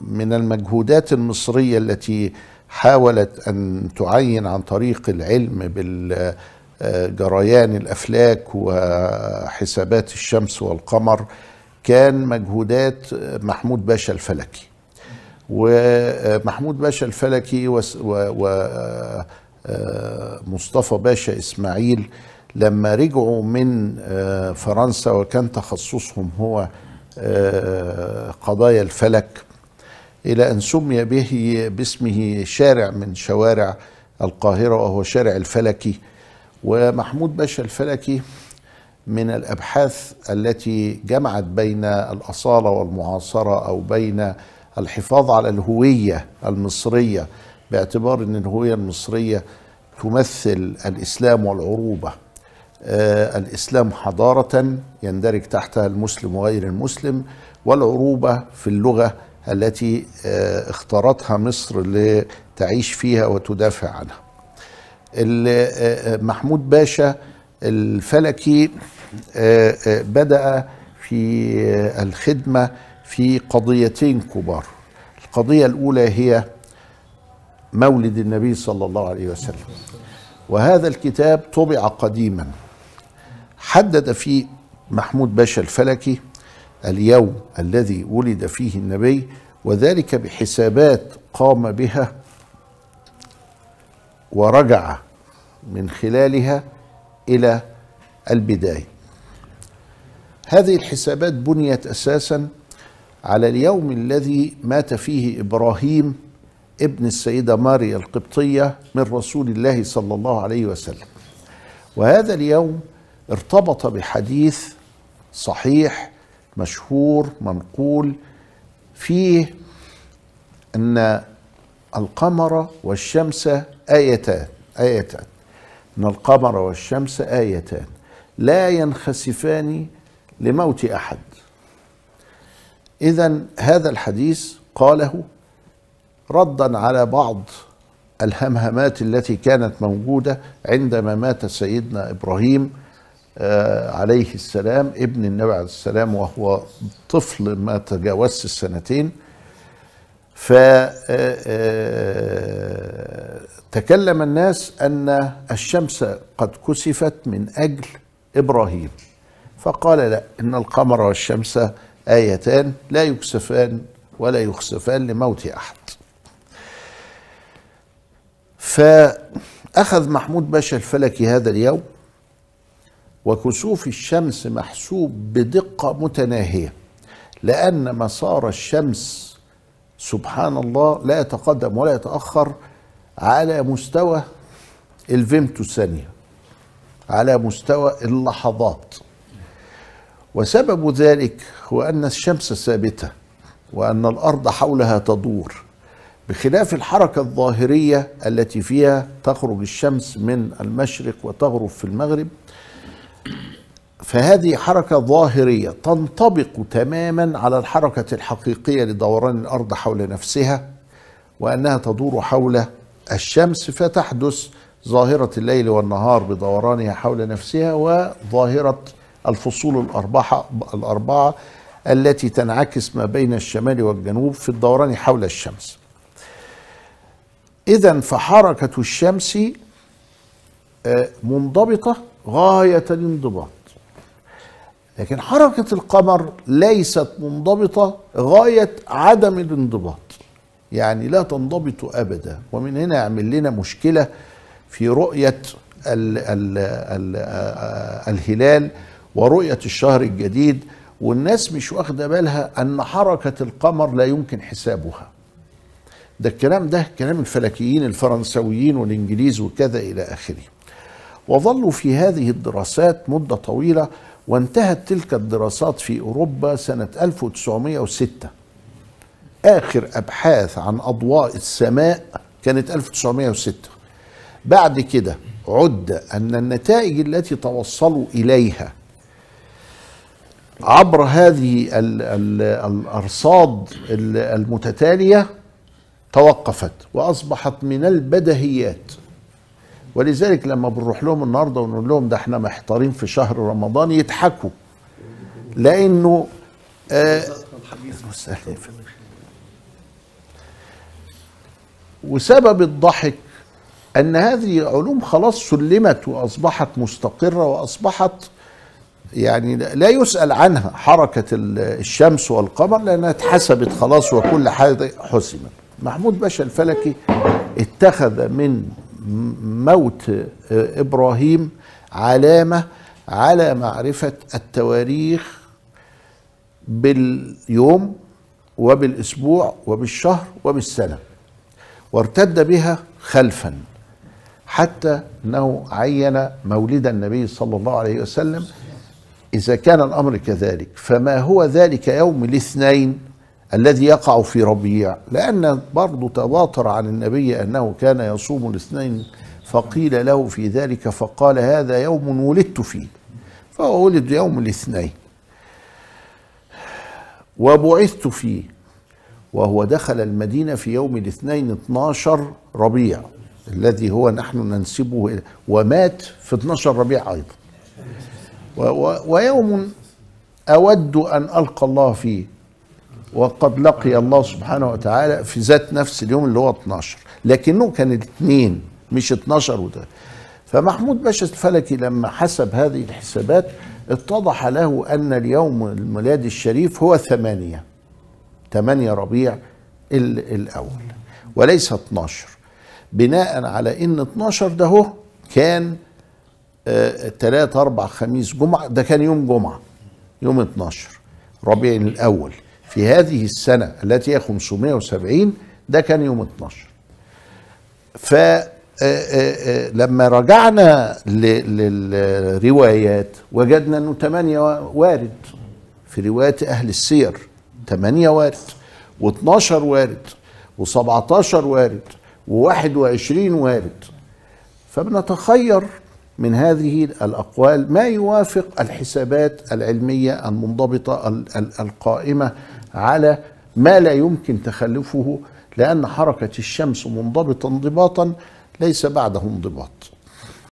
من المجهودات المصرية التي حاولت أن تعين عن طريق العلم بالجريان الأفلاك وحسابات الشمس والقمر كان مجهودات محمود باشا الفلكي. ومحمود باشا الفلكي ومصطفى باشا إسماعيل لما رجعوا من فرنسا وكان تخصصهم هو قضايا الفلك إلى أن سمي به باسمه شارع من شوارع القاهرة وهو شارع الفلكي. ومحمود باشا الفلكي من الأبحاث التي جمعت بين الأصالة والمعاصرة أو بين الحفاظ على الهوية المصرية باعتبار أن الهوية المصرية تمثل الإسلام والعروبة. آه، الإسلام حضارة يندرج تحتها المسلم وغير المسلم والعروبة في اللغة التي آه، اختارتها مصر لتعيش فيها وتدافع عنها. آه، آه، محمود باشا الفلكي بدأ في الخدمة في قضيتين كبار. القضية الأولى هي مولد النبي صلى الله عليه وسلم. وهذا الكتاب طبع قديما. حدد فيه محمود باشا الفلكي اليوم الذي ولد فيه النبي وذلك بحسابات قام بها ورجع من خلالها إلى البداية. هذه الحسابات بنيت أساسا على اليوم الذي مات فيه إبراهيم ابن السيدة ماريا القبطية من رسول الله صلى الله عليه وسلم. وهذا اليوم ارتبط بحديث صحيح مشهور منقول فيه أن القمر والشمس آيتان آيتان. أن القمر والشمس آيتان. لا ينخسفان لموت أحد. اذا هذا الحديث قاله ردا على بعض الهمهمات التي كانت موجودة عندما مات سيدنا إبراهيم عليه السلام ابن النبي عليه السلام وهو طفل ما تجاوزش السنتين. ف آه، تكلم الناس أن الشمس قد كسفت من أجل إبراهيم. فقال لا إن القمر والشمس آيتان لا يكسفان ولا يخسفان لموت أحد. فأخذ محمود باشا الفلكي هذا اليوم وكسوف الشمس محسوب بدقة متناهية لأن مسار الشمس سبحان الله لا يتقدم ولا يتأخر على مستوى الفيمتو ثانية على مستوى اللحظات. وسبب ذلك هو أن الشمس ثابتة وأن الأرض حولها تدور بخلاف الحركة الظاهرية التي فيها تخرج الشمس من المشرق وتغرب في المغرب فهذه حركة ظاهرية تنطبق تماما على الحركة الحقيقية لدوران الأرض حول نفسها وأنها تدور حول الشمس فتحدث ظاهرة الليل والنهار بدورانها حول نفسها وظاهرة الفصول الاربعه الأربعة التي تنعكس ما بين الشمال والجنوب في الدوران حول الشمس. اذا فحركة الشمس آه، غاية الانضباط. لكن حركة القمر ليست منضبطة غاية عدم الانضباط. يعني لا تنضبط ابدا ومن هنا يعمل لنا مشكلة في رؤية ال ال ال الهلال ورؤية الشهر الجديد والناس مش واخدة بالها أن حركة القمر لا يمكن حسابها ده الكلام ده كلام الفلكيين الفرنسويين والإنجليز وكذا إلى آخره وظلوا في هذه الدراسات مدة طويلة وانتهت تلك الدراسات في أوروبا سنة 1906 آخر أبحاث عن أضواء السماء كانت 1906 بعد كده عد أن النتائج التي توصلوا إليها عبر هذه ال ال الأرصاد ال- المتتالية توقفت وأصبحت من البدهيات. ولذلك لما بنروح لهم النهارده ونقول لهم ده إحنا محتارين في شهر رمضان يضحكوا. لأنه آه وسبب الضحك أن هذه علوم خلاص سلمت وأصبحت مستقرة وأصبحت يعني لا يسأل عنها حركة الشمس والقمر لأنها اتحسبت خلاص وكل حاجة حسمت. محمود باشا الفلكي اتخذ من موت إبراهيم علامة على معرفة التواريخ باليوم وبالأسبوع وبالشهر وبالسنة وارتد بها خلفا حتى أنه عين مولد النبي صلى الله عليه وسلم إذا كان الأمر كذلك. فما هو ذلك يوم الاثنين؟ الذي يقع في ربيع لأن برضه تواتر عن النبي أنه كان يصوم الاثنين فقيل له في ذلك فقال هذا يوم ولدت فيه. فهو ولد يوم الاثنين. وبعثت فيه. وهو دخل المدينة في يوم الاثنين 12 ربيع الذي هو نحن ننسبه ومات في 12 ربيع أيضا. ويوم أود أن ألقى الله فيه. وقد لقي الله سبحانه وتعالى في ذات نفس اليوم اللي هو 12 لكنه كان الاثنين مش 12 وده. فمحمود باشا الفلكي لما حسب هذه الحسابات اتضح له أن اليوم الميلاد الشريف هو ثمانية. ثمانية ربيع الأول. وليس 12 بناء على إن 12 ده هو كان ثلاث آه أربع خميس جمعة. ده كان يوم جمعة يوم 12 ربيع الأول. في هذه السنة التي هي 570 ده كان يوم 12 ف لما رجعنا للروايات وجدنا إنه ثمانية وارد. في روايات أهل السير ثمانية وارد و12 وارد و17 وارد و21 وارد. فبنتخير من هذه الأقوال ما يوافق الحسابات العلمية المنضبطة القائمة على ما لا يمكن تخلفه لأن حركة الشمس منضبطة انضباطا ليس بعده انضباط.